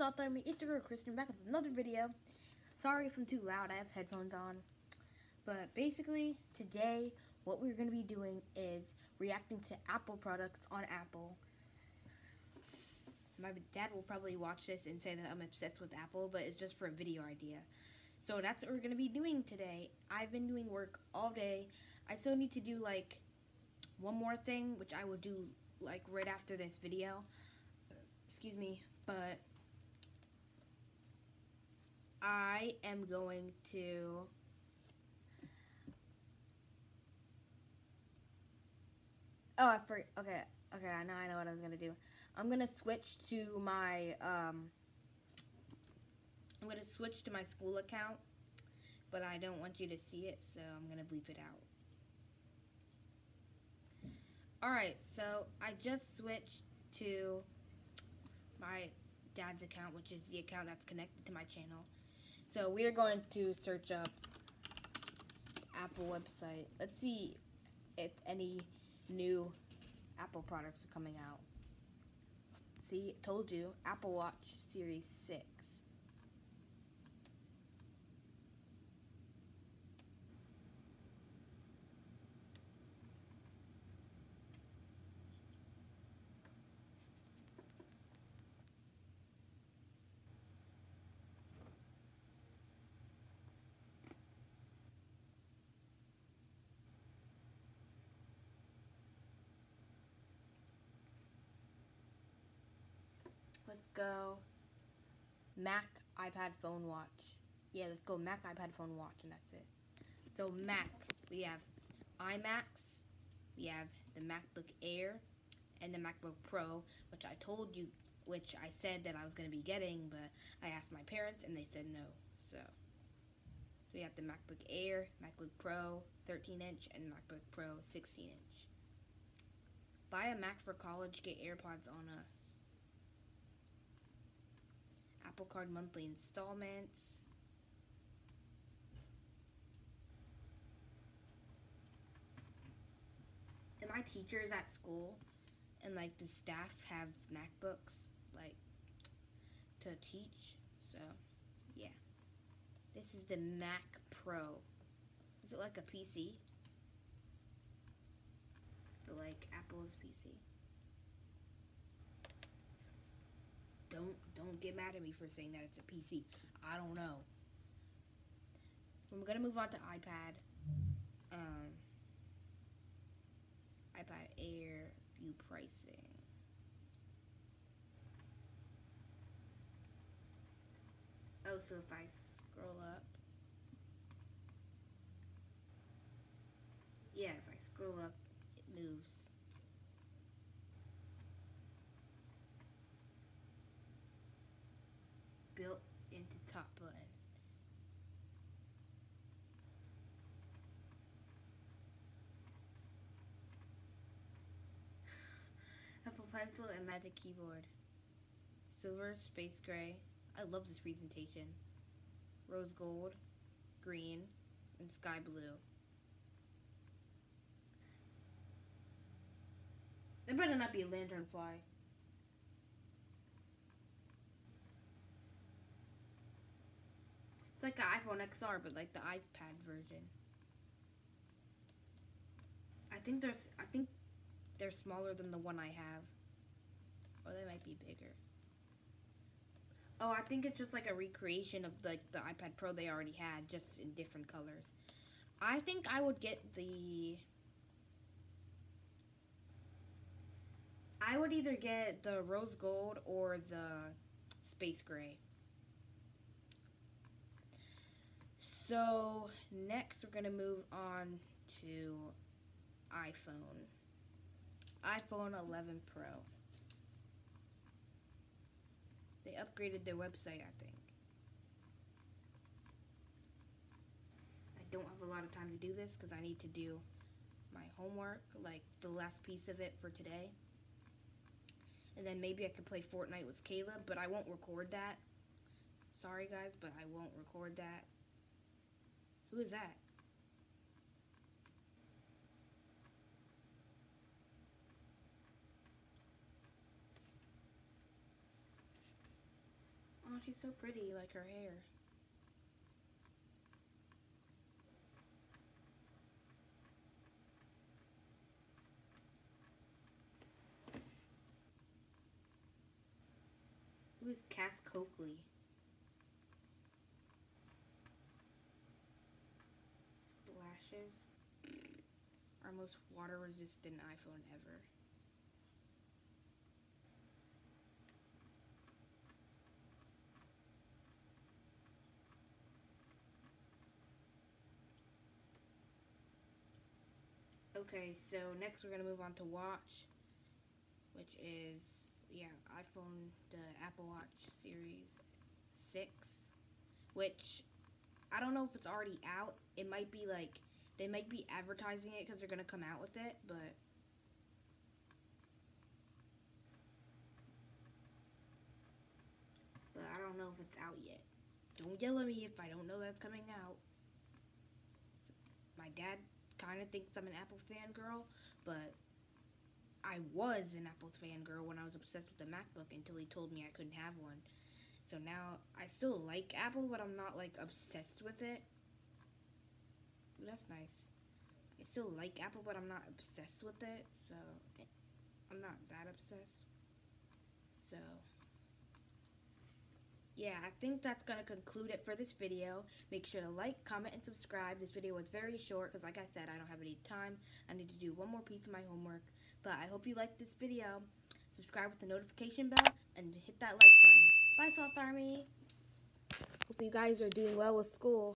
Sloth Army? It's your girl Kristian back with another video. Sorry if I'm too loud, I have headphones on. But basically, today, what we're going to be doing is reacting to Apple products on Apple. My dad will probably watch this and say that I'm obsessed with Apple, but it's just for a video idea. So that's what we're going to be doing today. I've been doing work all day. I still need to do like one more thing, which I will do like right after this video. Excuse me, but I am going to Oh, I forgot. Okay, okay. Now I know what I was gonna do. I'm gonna switch to my um. I'm gonna switch to my school account, but I don't want you to see it, so I'm gonna bleep it out. Alright, so I just switched to my dad's account, which is the account that's connected to my channel. So we are going to search up Apple website. Let's see if any new Apple products are coming out. See, told you, Apple Watch Series 6. Let's go Mac, iPad, phone, watch. Yeah, let's go Mac, iPad, phone, watch, and that's it. So Mac, we have iMacs, we have the MacBook Air, and the MacBook Pro, which I told you, which I said that I was going to be getting, but I asked my parents and they said no. So, so we have the MacBook Air, MacBook Pro 13 inch, and MacBook Pro 16 inch. Buy a Mac for college, get AirPods on us. Apple Card monthly installments. And my teachers at school and like the staff have MacBooks like to teach. So, yeah. This is the Mac Pro. Is it like a PC? But like Apple's PC. Don't don't get mad at me for saying that it's a PC. I don't know. We're gonna move on to iPad. Um, iPad Air view pricing. Oh, so if I scroll up, yeah, if I scroll up, it moves. built into top button. Apple Pencil and Magic Keyboard. Silver, Space Gray. I love this presentation. Rose Gold, Green, and Sky Blue. There better not be a lantern fly. It's like an iPhone XR, but like the iPad version. I think there's, I think they're smaller than the one I have. Or they might be bigger. Oh, I think it's just like a recreation of like the iPad Pro they already had, just in different colors. I think I would get the... I would either get the rose gold or the space gray. So next we're going to move on to iPhone. iPhone 11 Pro. They upgraded their website, I think. I don't have a lot of time to do this because I need to do my homework, like the last piece of it for today. And then maybe I could play Fortnite with Caleb, but I won't record that. Sorry guys, but I won't record that. Who is that? She's so pretty, like her hair. Who is Cass Coakley? Splashes. Our most water resistant iPhone ever. Okay, so next we're gonna move on to watch, which is yeah, iPhone, the Apple Watch Series Six, which I don't know if it's already out. It might be like they might be advertising it because they're gonna come out with it, but but I don't know if it's out yet. Don't yell at me if I don't know that's coming out. My dad kind of thinks I'm an Apple fangirl, but I was an Apple fangirl when I was obsessed with the MacBook until he told me I couldn't have one. So now I still like Apple, but I'm not like obsessed with it. Ooh, that's nice. I still like Apple, but I'm not obsessed with it. So I'm not that obsessed. So yeah, I think that's going to conclude it for this video. Make sure to like, comment, and subscribe. This video was very short because, like I said, I don't have any time. I need to do one more piece of my homework. But I hope you liked this video. Subscribe with the notification bell and hit that like button. Bye, Sloth Army. Hope you guys are doing well with school.